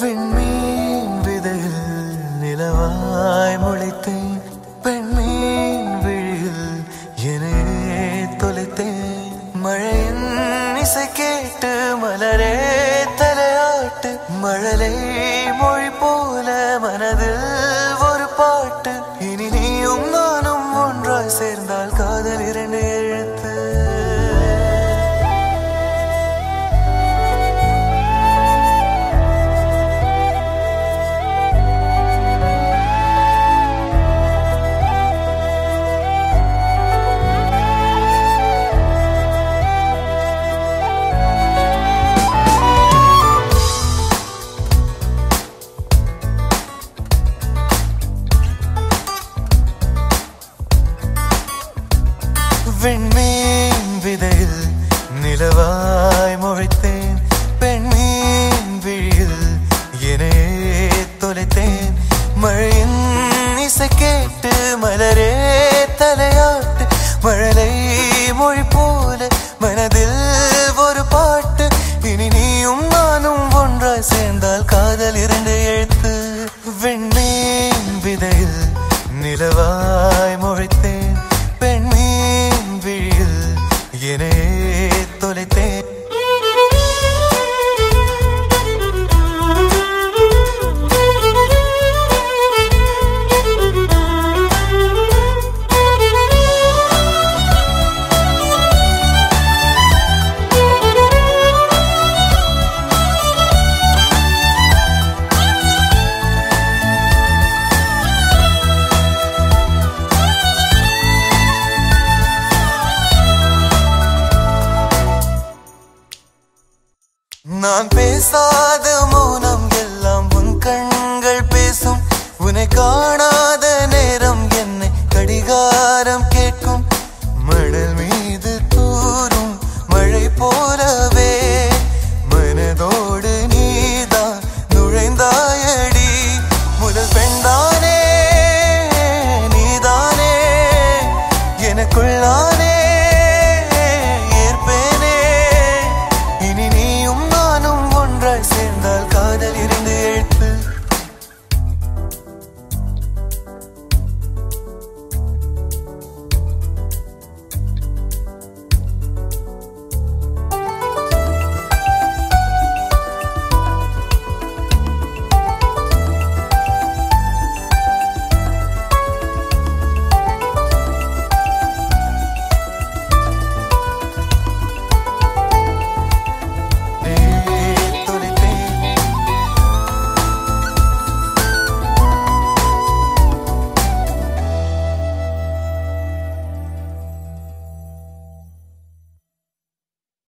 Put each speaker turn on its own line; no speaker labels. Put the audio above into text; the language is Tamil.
விண்மீன் விதையில் நிலவாய் முளைத்தேன். பெண்மீன் விழியில் என்னே தொலைத்தேன். மழையின் இசை கேட்டு மலரே தலையாட்டு. மழலை மொழி போல மனதில் ஒரு பாட்டு. இனி நீயும் நானும் ஒன்றாய் சேர்ந்தால் காதல் இரண்டே விண்மீன் விதையில் நிலவாய் முளைத்தேன் பெண்மீன் விழியில் எனே தொலைத்தேன். மழையின் இசை கேட்டு மலரே தலையாட்டு. மழலை மொழி போல மனதில் ஒரு பாட்டு. இனி நீயும் நானும் ஒன்றாய் சேர்ந்தால் காதல் இரண்டு எழுத்து. விண்மீன் விதையில் நிலவாய் முளைத்தேன் பெண்மீன் நான் பேசாத மௌனம் எல்லாம் உன் கண்கள் பேசும். உன்னை காண